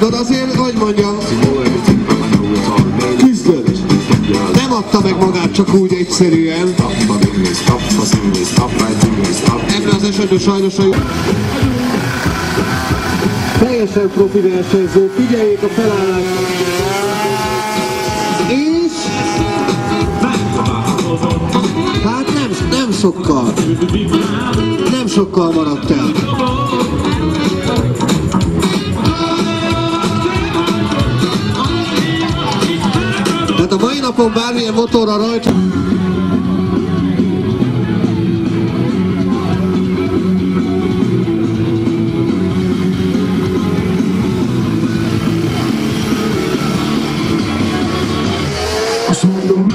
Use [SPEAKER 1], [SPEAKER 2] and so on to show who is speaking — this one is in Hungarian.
[SPEAKER 1] Látod azért, hogy mondjam, küzdött. Nem adta meg magát csak úgy egyszerűen. Ebben az esetben sajnos a Teljesen profi versenyző, figyeljék a felállást. És... Hát nem, nem sokkal. Nem sokkal maradt el. a mai napon bármilyen motorra rajt. Azt mondom,